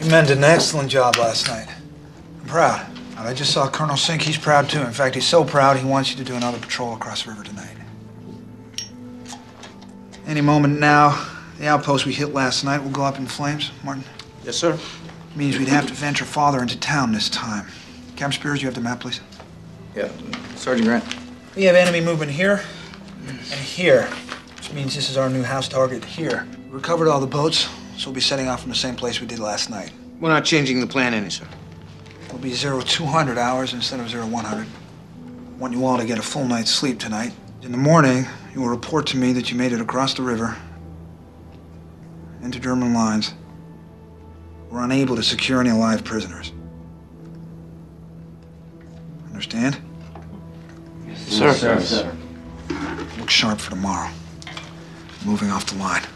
You men did an excellent job last night. I'm proud. And I just saw Colonel Sink. He's proud too. In fact, he's so proud he wants you to do another patrol across the river tonight. Any moment now, the outpost we hit last night will go up in flames. Martin, Yes, sir. means we'd have to venture farther into town this time. Captain Speirs, you have the map, please. Yeah, Sergeant Grant. We have enemy movement here and here, which means this is our new house target here. We recovered all the boats, so we'll be setting off from the same place we did last night. We're not changing the plan any, sir. It'll be 0200 hours instead of 0100. Want you all to get a full night's sleep tonight. In the morning, you will report to me that you made it across the river into German lines. We're unable to secure any live prisoners. Understand? Yes, sir, sir, sir. Look sharp for tomorrow. Moving off the line.